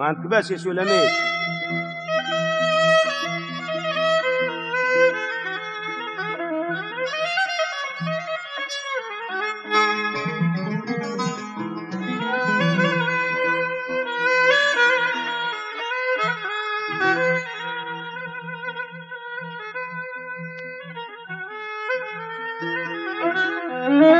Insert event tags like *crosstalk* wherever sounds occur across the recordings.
ما عندك باس يا سليمان *laughs*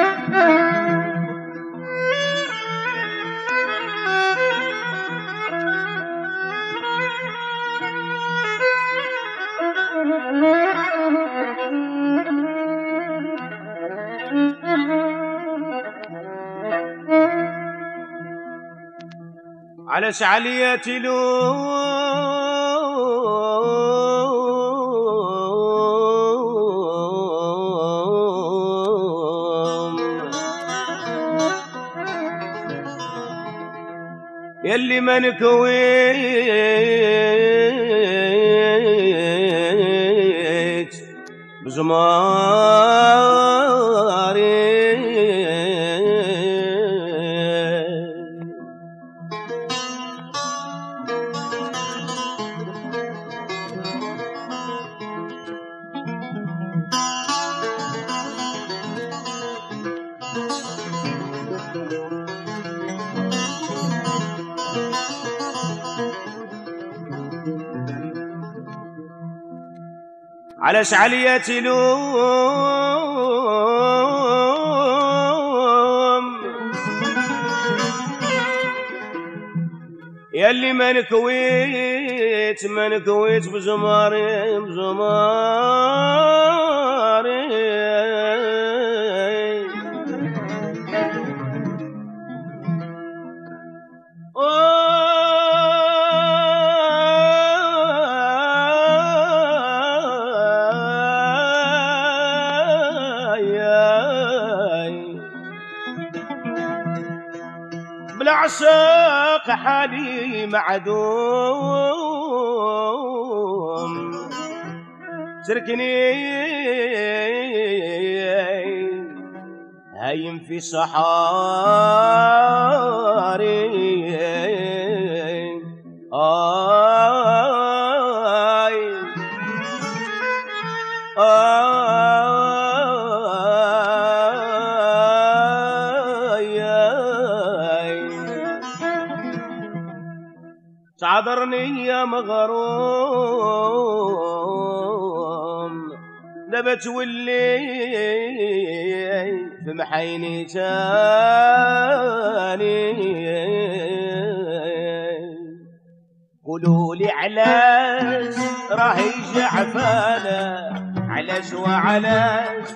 على شعلية لوم. يلي ما نكويت بزماري على شعلية لوم يلي ما نكويت ما نكويت بزماري بزماري بالعشاق حالي معدوم. تركني. هايم في صحاري نبت واللي في محيني تاني قولوا لي علاش راهي جعفانة علاش وعلاش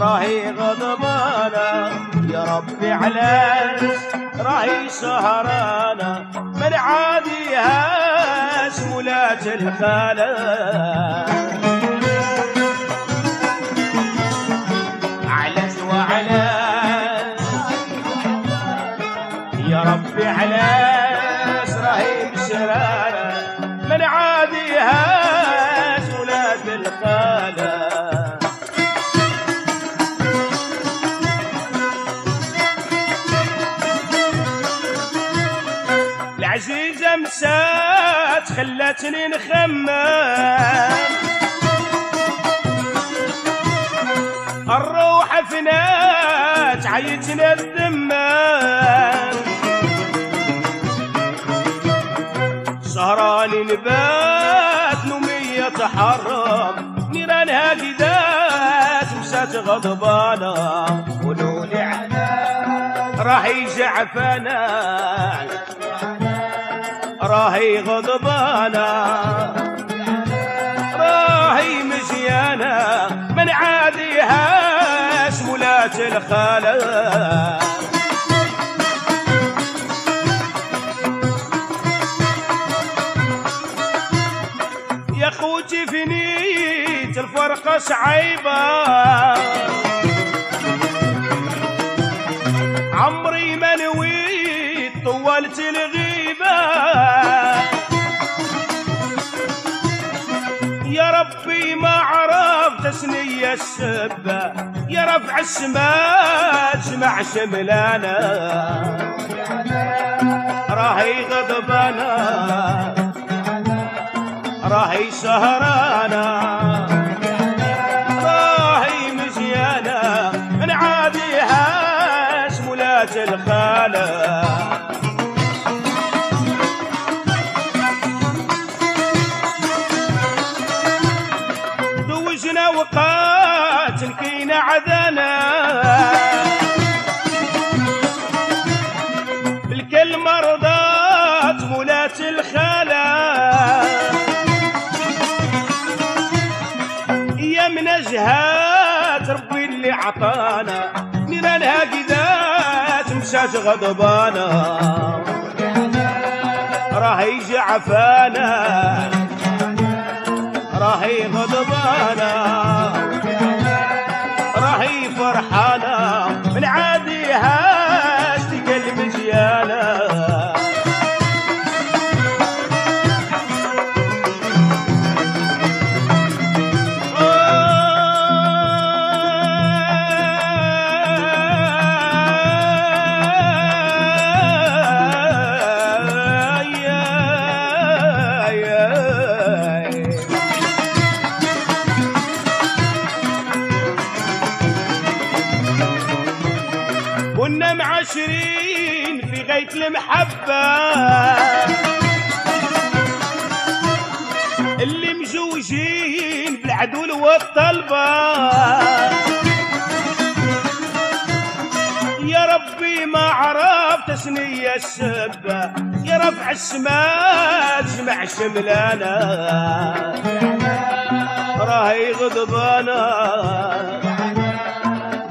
راهي غضبانة يا ربي علاش راهي سهرانة من عاديهاش ولاة الخالة علاش راهي بشرانة من عاديهاش ولاد الخالة العزيزة مسات خلتني نخمم الروح فنات عيتنا الدمام نبات نومية تحرم. نيرانها قدات مسات غضبانة. علاش راهي جعفانة راهي غضبانة راهي مزيانة من عاديهاش مولات الخالة الفرقة صعيبة عمري ما نويت طولت الغيبة يا ربي ما عرفت تسنية السبة. يا رفع السماء اسمع شملانا راهي غضبانا راهي سهرانا الكينا عذانا. بالكلمة رضات مولات الخالة. يا من أجهات ربي اللي عطانا نيرانها قدات مشات غضبانا. راهي جعفانا راهي كنا معشرين في غاية المحبة. اللي مزوجين بالعدول والطلبة. يا ربي ما عرفت سنية السبة. يا رفع السماء تسمع شملانا راهي غضبانة.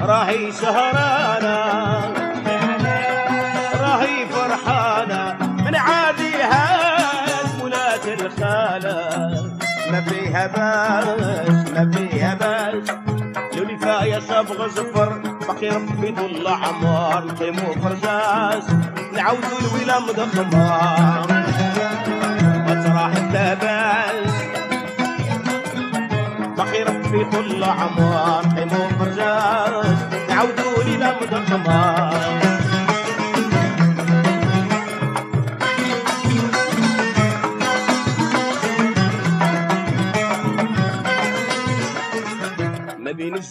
راهي سهرانة. فيها باس ما فيها باس لولي فايا صبغ زفر باقي ربي طول عمار نقيمو فرزاز. نعاودو الويلة مضخمة مطرح اللباس باقي ربي طول عمار قيمو فرزاز نعاودو ليلة مضخمة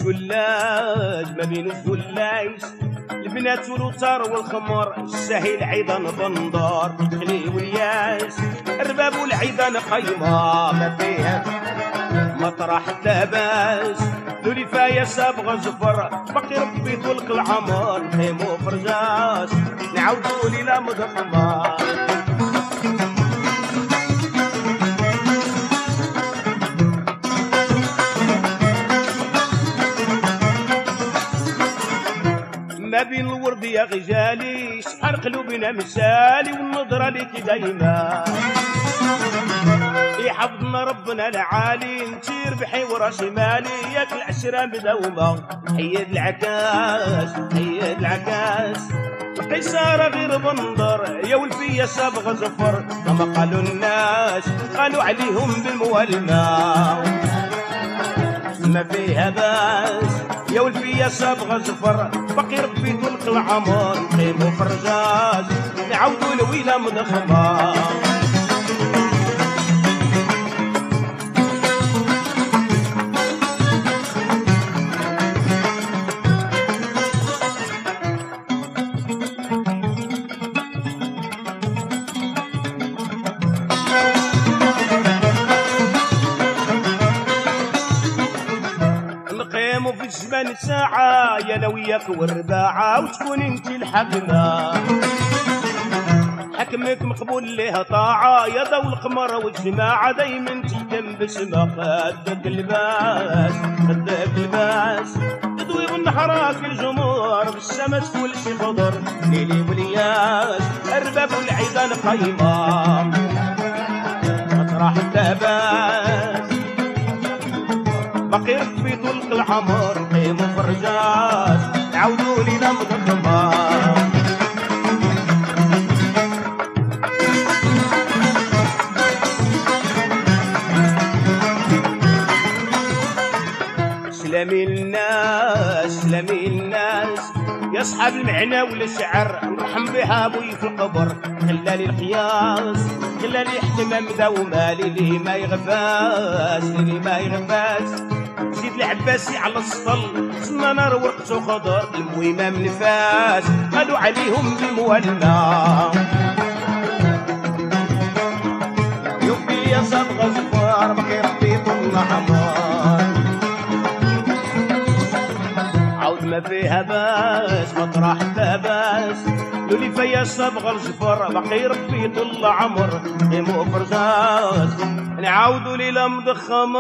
الزلاج ما بين الزلايس البنات والوتر والخمر السهيل عيدان بندار خلي والياس الرباب والعيدان قيمة ما فيها مطرح اللباس دولي فايا صبغة زفر باقي ربي طلق العمر خيمو فرزاس نعاودو ليلة مضخمة ما بين الورد يا غزالي شحال قلوبنا مسالي والنظرة ليك دايما. يحفظنا ربنا العالي نسير بحي وراسي مالي ياك العشرة مدومة حيد العكاس حيد العكاس. القيصر غير بندر يا ولفية صبغ زفر كما قالوا الناس قالوا عليهم بالمولمة ما فيها باس. يا صبغة زفر باقي ربي طلق العمر نقيمو فرزاز نعاودو الويلة مضخمة الزمان ساعة يا أنا وياك والرباعة وتكون انت الحكمة. حكمك مقبول لها طاعة يا ضو القمر والجماعة دايما تحكم باسمها خدك اللباس خدك اللباس تضوي بالنحراك الجمهور بالسما تقول شي خضر ليلي ولياس الرباب والعيدان قيمة مطرح اللباس باقي ربي طلق العمر قيموا فرجاس عاودوا لينا مضخمة سلامي الناس يا صحاب المعنى والشعر نرحم بها أبوي في القبر. خلالي القياس خلالي احتمام دوما للي ما يغفاس للي ما يغفاس. زيد العباسي على السطل سما نار ورقته خضر المهمة من فاس قالوا عليهم بالمولى يبي يا صبغة زفار بقي ربي طول عمار عود ما فيها باس مطرح باس. لولي فيا صبغة الزفر بقي ربي طول عمر قيمو فرزاس نعاودوا ليلة مضخمة